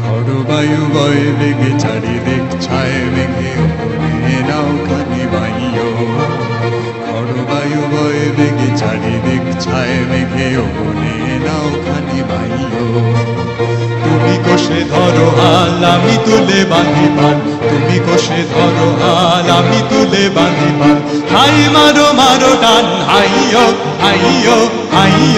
খড়বায়ু বয় বেগে চারিদিক খড়বায়ু বয়ে বেগে চারিদিক ছায় মেঘে ওপরে নাও খানি বাইও তুমি কোষে ধরো হাল, আমি তুলে বাঁধি পান তুমি কোষে ধরো হাল, আমি তুলে বাঁধি পান হাই মারো মারো টান হাইও হাইও হাইয়ো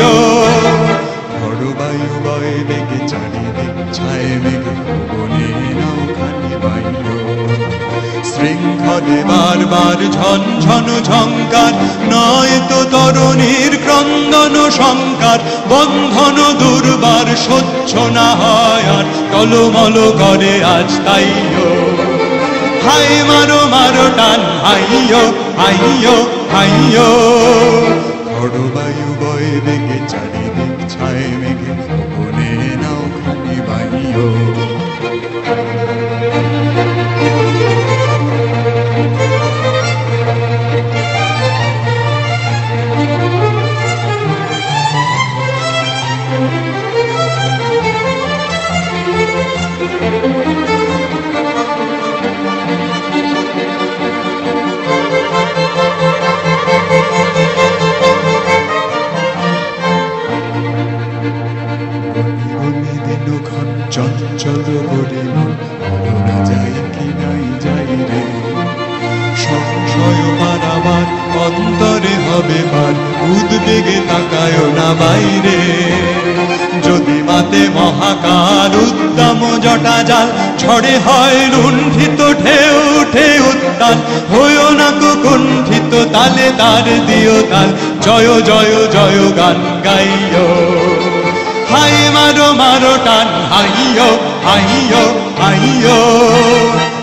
বারবার ঝনঝন ঝঙ্কার নয় তো তরুণীর ক্রন্দন শঙ্কার, বন্ধন দুর্বার সহ্য না হয় আর টলমল করে আজ তাইও হাই মারো মারো, টান হাইয়ো হাইয়ো হাইয়ো খড়বায়ু বয় বেগে, চারিদিক ছায় মেঘে ওপরে নাও খানি বাইও চঞ্চল মন না যাই কি নাই যাই রে সংশয় পারাবার অন্তরে হবে বার উদ্বেগে তাকায় না বাইরে, যদি মাতে মহাকার উদ্দাম জটা জাল ছড়ে হয় লুণ্ঠিত ঢেউ উঠে উত্তাল হইও না তো কুণ্ঠিত তালে তার দিও তাল। জয় জয় জয় গান গাইও। হাই মারো মারো টান হাইয়ো হাইয়ো হাইয়ো খড়বায়ু বয় বেগে চারিদিক ছায় মেঘে